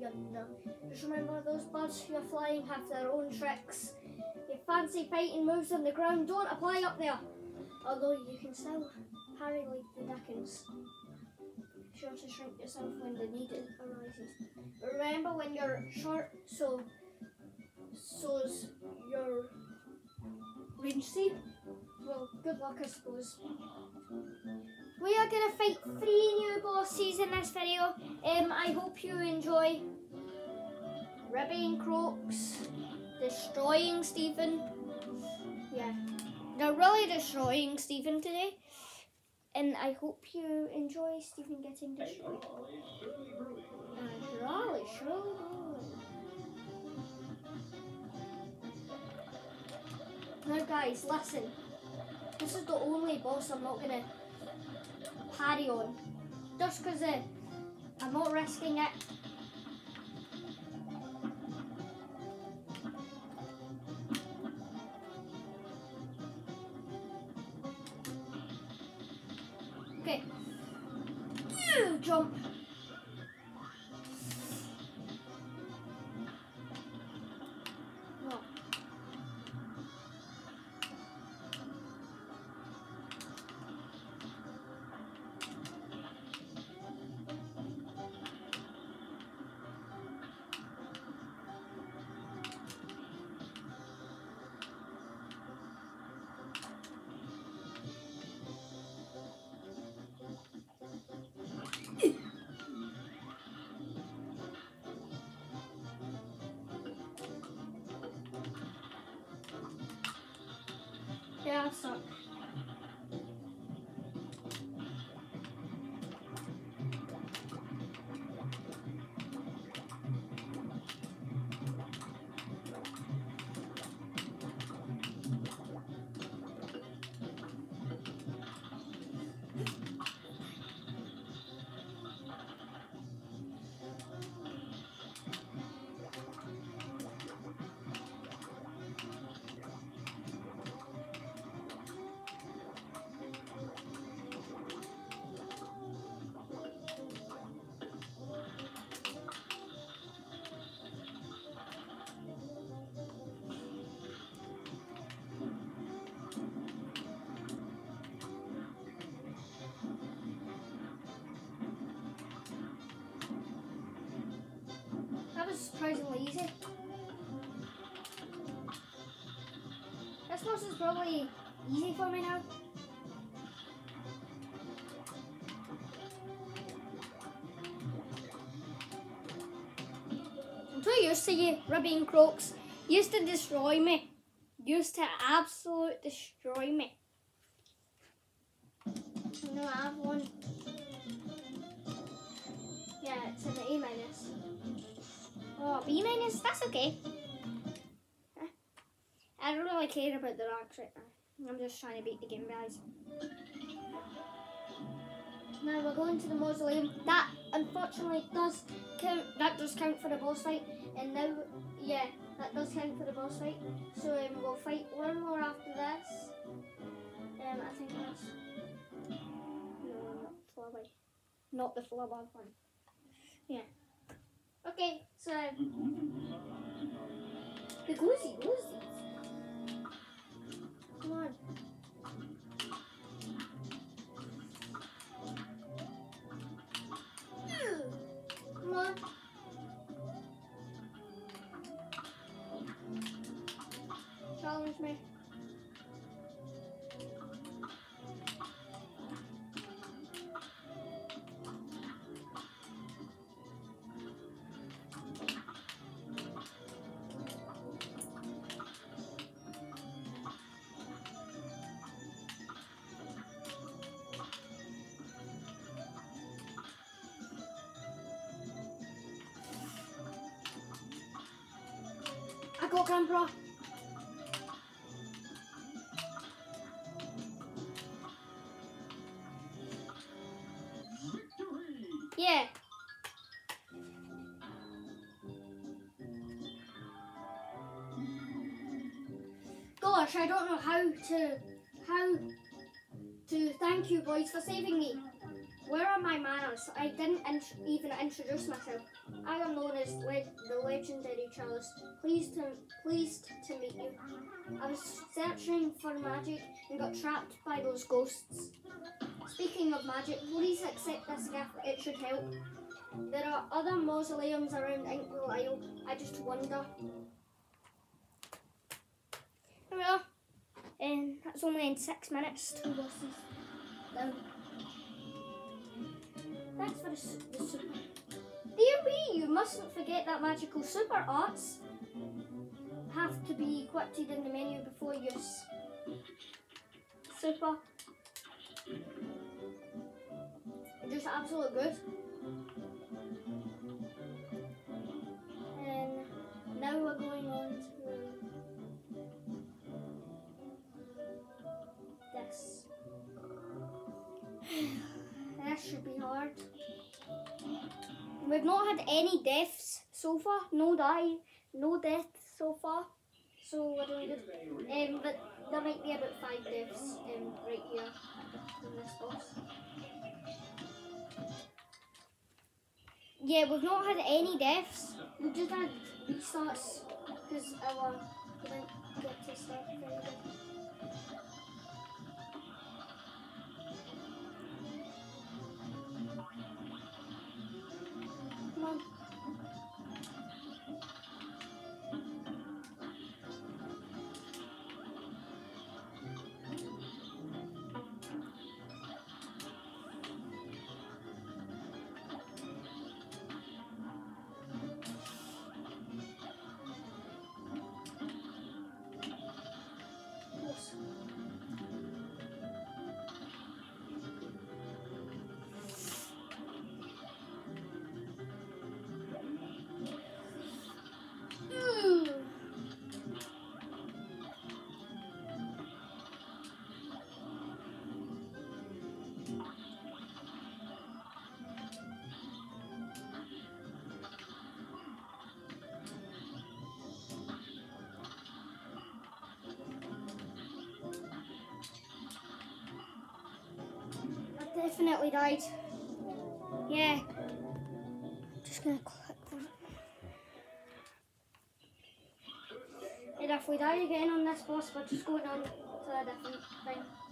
know. Just remember those birds you're flying have their own tricks. Your fancy fighting moves on the ground don't apply up there. Although you can still parry like the Dickens. Sure to shrink yourself when the need arises. Remember when you're short, so so's your range speed. Well, good luck, I suppose. We are gonna fight three new bosses in this video. Um, I hope you enjoy. Ribby and Croaks destroying Stephen. Yeah, they're really destroying Stephen today. And I hope you enjoy Stephen getting destroyed. And Raleigh surely Now guys, listen. This is the only boss I'm not gonna parry on. Just because uh, I'm not risking it. Okay. You Jump. Was surprisingly easy. This boss is probably easy for me now. I'm too used to you, Ribby and Croaks. Used to destroy me. Used to absolute destroy me. No, I have one. B minus, that's okay. I don't really care about the ranks right now. I'm just trying to beat the game, guys. Now we're going to the mausoleum. That unfortunately does count. That does count for the boss fight. And now, yeah, that does count for the boss fight. So um, we'll fight one more after this. Um, I think that's no, not Flubby, not the Flubber one. Yeah. Okay, so the goosey goosies. Come on. Come on. Challenge me. I got. Yeah. Gosh, I don't know how to how to thank you boys for saving me. Where are my manners? I didn't int- even introduce myself. I am known as le- the legendary Chalice. Pleased to pleased to meet you. I was searching for magic and got trapped by those ghosts. Speaking of magic, please accept this gift. It should help. There are other mausoleums around Inkwell Isle. I just wonder. Here we are. And that's only in six minutes. Two bosses down. Um, Thanks for the, the super. Dear me, you mustn't forget that magical super arts have to be equipped in the menu before you use. Super. Just absolute good. We've not had any deaths so far. No die, no deaths so far. So we're doing good. Um, but there might be about five deaths um, right here in this boss. Yeah, we've not had any deaths. We've just had restarts because our didn't get to start very good. Definitely died. Yeah. Just gonna click that. And if we die again on this boss, we're just going on to a different thing.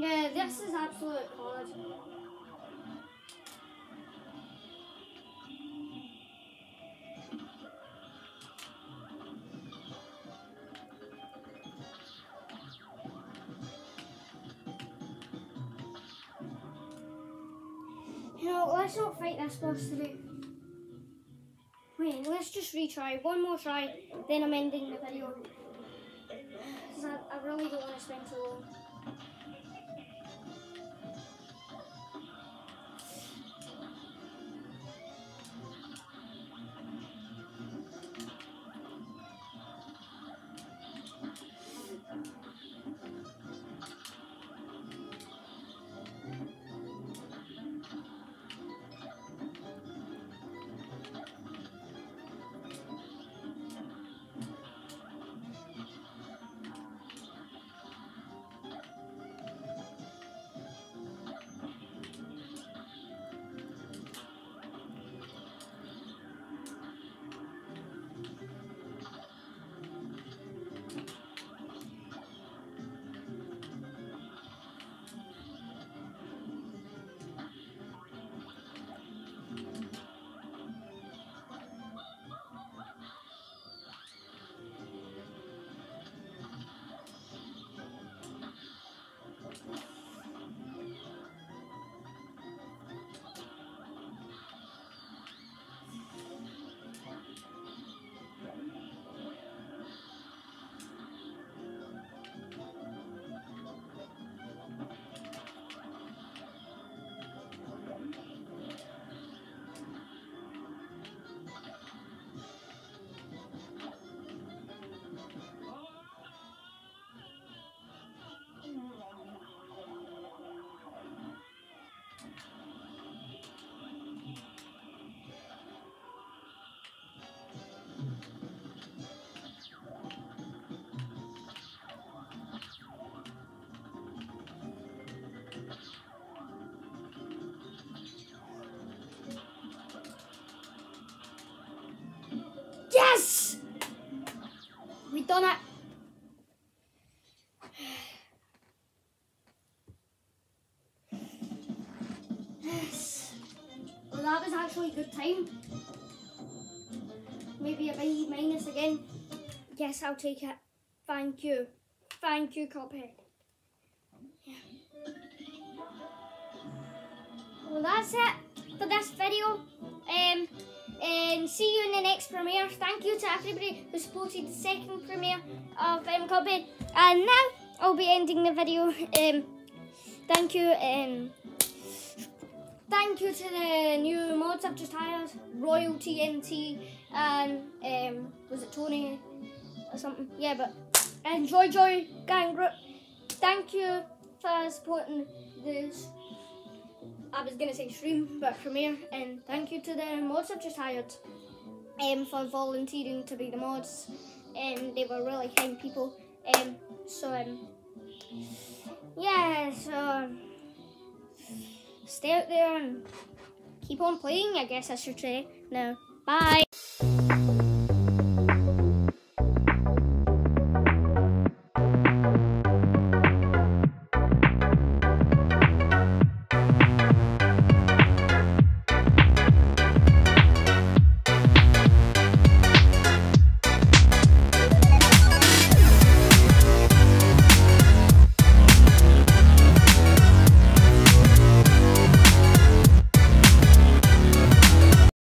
Yeah, this is absolute hard. You know, let's not fight this boss today. Wait, let's just retry. One more try, then I'm ending the video. 'Cause I, I really don't want to spend too long. Done it. Yes. Well, that was actually a good time. Maybe a B minus again. Yes, I'll take it. Thank you. Thank you, Cuphead. Yeah. Well, that's it for this video. And see you in the next premiere. Thank you to everybody who supported the second premiere of um, Cuphead. And now I'll be ending the video. Um, thank you. Um, thank you to the new mods I've just hired, Royal TNT and um, was it Tony or something? Yeah, but enjoy Joy Gang Group. Thank you for supporting this. I was gonna say stream, but premiere, and thank you to the mods I've just hired um, for volunteering to be the mods, and they were really kind people. Um, so um, yeah, so stay out there and keep on playing. I guess I should say. Now, bye.